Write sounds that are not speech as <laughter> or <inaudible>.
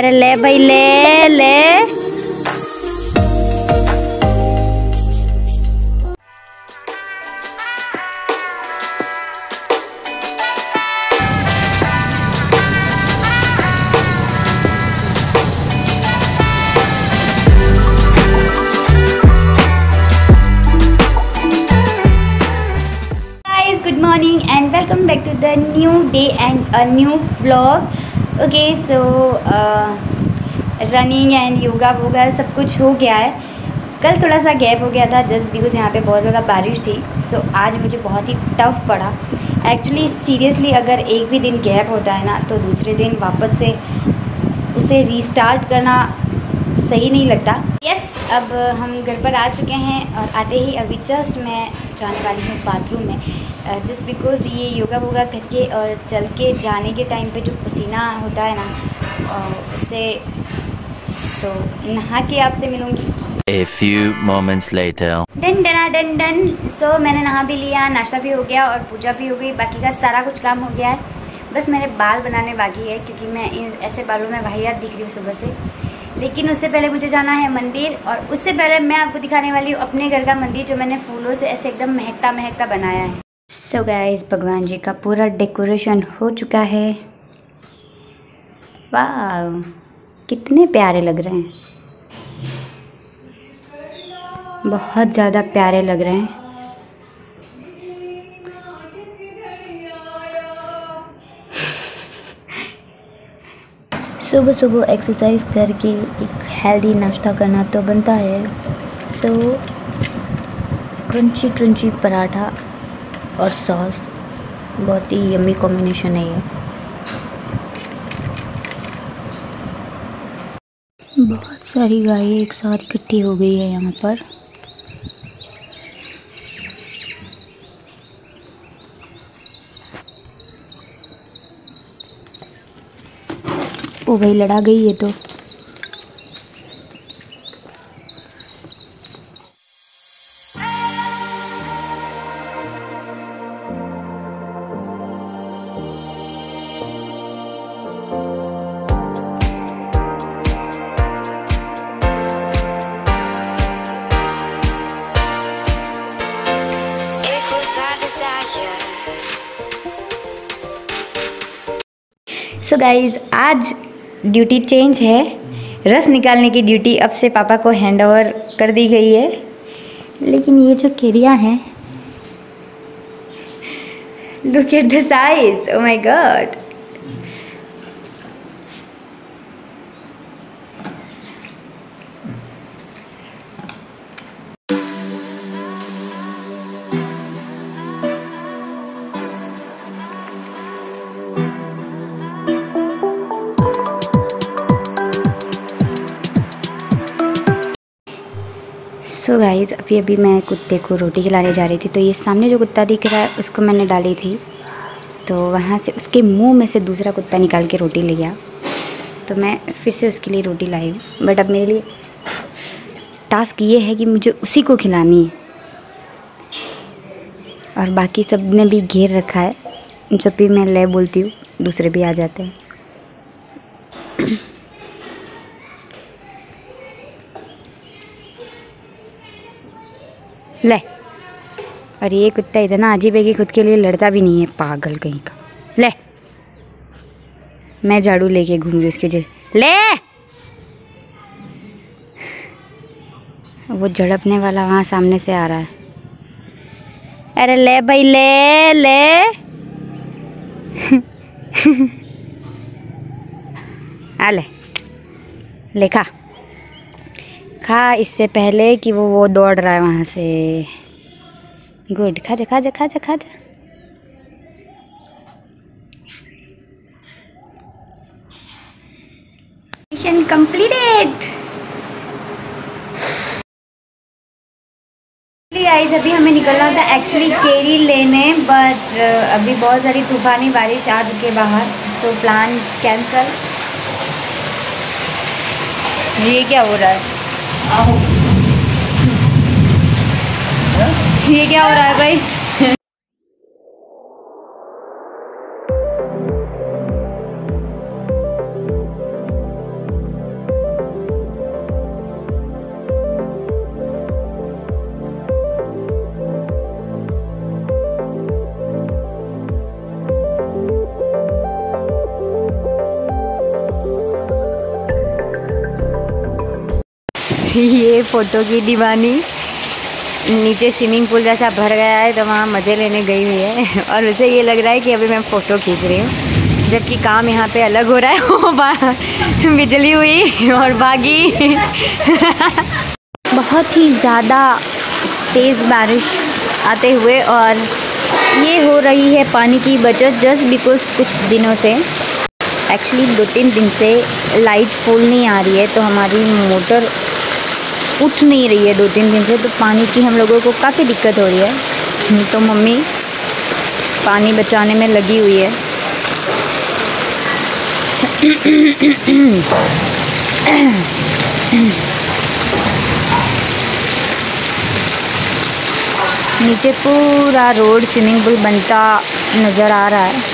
अरे ले भाई ले ले guys good morning and welcome back to the new day and a new vlog Okay so running and yoga वोगा सब कुछ हो गया है। कल थोड़ा सा गैप हो गया था जस्ट बिकॉज़ यहाँ पे बहुत ज़्यादा बारिश थी। सो so, आज मुझे बहुत ही टफ पड़ा। एक्चुअली सीरियसली अगर एक भी दिन गैप होता है ना तो दूसरे दिन वापस से उसे रीस्टार्ट करना सही नहीं लगता। यस yes, अब हम घर पर आ चुके हैं और आते ही अभी जस्ट मैं जाने वाली हूँ बाथरूम में। जस्ट बिकॉज़ ये योगा वोगा करके और चल के जाने के टाइम पे जो पसीना होता है ना उससे तो नहा के आपसे मिलूँगी। A few moments later. Done डना done done so मैंने नहा भी लिया नाश्ता भी हो गया और पूजा भी हो गई बाकी का सारा कुछ काम हो गया है। बस मेरे बाल बनाने बाकी है क्योंकि मैं इन ऐसे बालों में वाहियात दिख रही हूँ सुबह से। लेकिन उससे पहले मुझे जाना है मंदिर और उससे पहले मैं आपको दिखाने वाली हूँ अपने घर का मंदिर जो मैंने फूलों से ऐसे एकदम महकता महकता बनाया है। सो so गाइस भगवान जी का पूरा डेकोरेशन हो चुका है। वाह कितने प्यारे लग रहे हैं। बहुत ज़्यादा प्यारे लग रहे हैं। सुबह सुबह एक्सरसाइज करके एक हेल्दी नाश्ता करना तो बनता है। सो क्रंची क्रंची पराठा और सॉस बहुत ही यम्मी कॉम्बिनेशन है ये. बहुत सारी गायें एक साथ इकट्ठी हो गई है यहाँ पर. ओ भाई लड़ा गई है तो. गाइज़ आज ड्यूटी चेंज है। रस निकालने की ड्यूटी अब से पापा को हैंड ओवर कर दी गई है। लेकिन ये जो केरिया है look at the size oh my god so guys अभी अभी मैं कुत्ते को रोटी खिलाने जा रही थी तो ये सामने जो कुत्ता दिख रहा है, उसको मैंने डाली थी। तो वहाँ से उसके मुँह में से दूसरा कुत्ता निकाल के रोटी ले गया। तो मैं फिर से उसके लिए रोटी लाई। बट अब मेरे लिए टास्क ये है कि मुझे उसी को खिलानी है। और बाकी सबने भी घेर रखा है। जब भी मैं ले बोलती हूँ, दूसरे भी आ जाते हैं। ले। और ये कुत्ता इतना अजीब है कि खुद के लिए लड़ता भी नहीं है, पागल कहीं का। ले। मैं झाड़ू लेके घूमूँगी उसके जगह ले। वो झड़पने वाला वहाँ सामने से आ रहा है। अरे ले भाई, ले ले। <laughs> आ ले। ले खा इससे पहले कि वो वो दौड़ रहा है वहाँ से। गुड खा जा खा जा खा जा खा जा मिशन कंप्लीटेड गाइस अभी हमें निकलना था एक्चुअली केरी लेने बट अभी बहुत सारी तूफानी बारिश आ चुकी बाहर सो प्लान कैंसल ये क्या हो रहा है? ये क्या हो रहा है भाई? ये फ़ोटो की दीवानी। नीचे स्विमिंग पूल जैसा भर गया है तो वहाँ मज़े लेने गई हुई है। <laughs> और उसे ये लग रहा है कि अभी मैं फ़ोटो खींच रही हूँ। जबकि काम यहाँ पे अलग हो रहा है, वो <laughs> बिजली हुई और भागी <laughs> बहुत ही ज़्यादा तेज़ बारिश आते हुए और ये हो रही है पानी की बचत जस्ट बिकॉज़ कुछ दिनों से। एक्चुअली दो तीन दिन से लाइट फुल नहीं आ रही है तो हमारी मोटर उठ नहीं रही है दो तीन दिन से तो पानी की हम लोगों को काफ़ी दिक्कत हो रही है। तो मम्मी, पानी बचाने में लगी हुई है। नीचे पूरा रोड स्विमिंग पूल बनता नज़र आ रहा है।